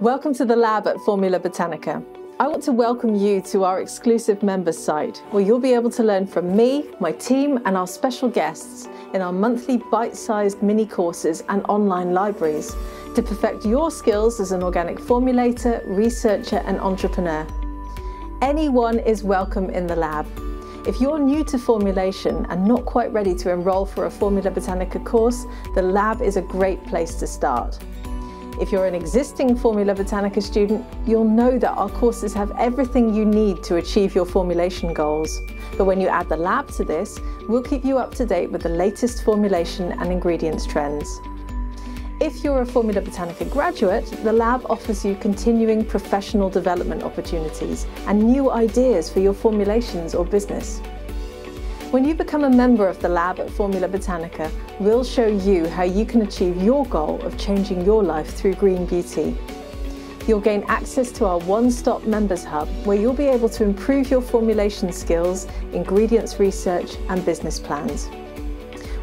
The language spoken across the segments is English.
Welcome to the lab at Formula Botanica. I want to welcome you to our exclusive members site where you'll be able to learn from me, my team, and our special guests in our monthly bite sized mini courses and online libraries to perfect your skills as an organic formulator, researcher, and entrepreneur. Anyone is welcome in the lab. If you're new to formulation and not quite ready to enroll for a Formula Botanica course, the lab is a great place to start. If you're an existing Formula Botanica student, you'll know that our courses have everything you need to achieve your formulation goals. But when you add the lab to this, we'll keep you up to date with the latest formulation and ingredients trends. If you're a Formula Botanica graduate, the lab offers you continuing professional development opportunities and new ideas for your formulations or business. When you become a member of the lab at Formula Botanica, we'll show you how you can achieve your goal of changing your life through green beauty. You'll gain access to our one-stop members hub where you'll be able to improve your formulation skills, ingredients research and business plans.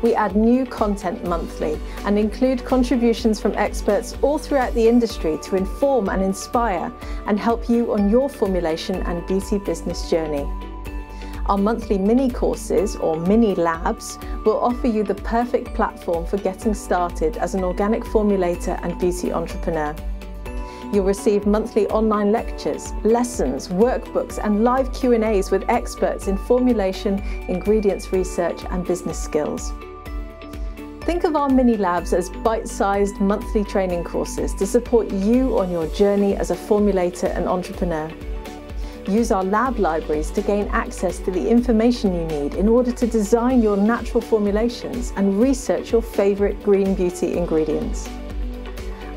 We add new content monthly and include contributions from experts all throughout the industry to inform and inspire and help you on your formulation and beauty business journey. Our monthly mini courses or mini labs will offer you the perfect platform for getting started as an organic formulator and beauty entrepreneur. You'll receive monthly online lectures, lessons, workbooks and live Q&As with experts in formulation, ingredients research and business skills. Think of our mini labs as bite-sized monthly training courses to support you on your journey as a formulator and entrepreneur. Use our lab libraries to gain access to the information you need in order to design your natural formulations and research your favourite green beauty ingredients.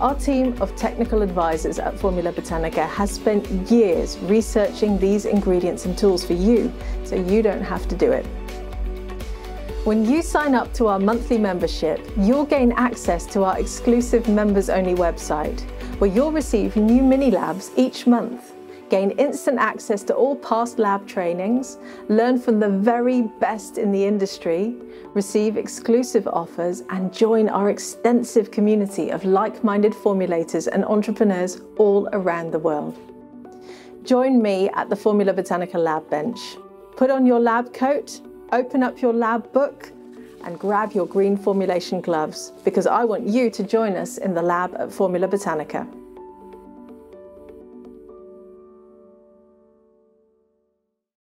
Our team of technical advisors at Formula Botanica has spent years researching these ingredients and tools for you, so you don't have to do it. When you sign up to our monthly membership, you'll gain access to our exclusive members-only website, where you'll receive new mini labs each month gain instant access to all past lab trainings, learn from the very best in the industry, receive exclusive offers, and join our extensive community of like-minded formulators and entrepreneurs all around the world. Join me at the Formula Botanica Lab Bench. Put on your lab coat, open up your lab book, and grab your green formulation gloves because I want you to join us in the lab at Formula Botanica.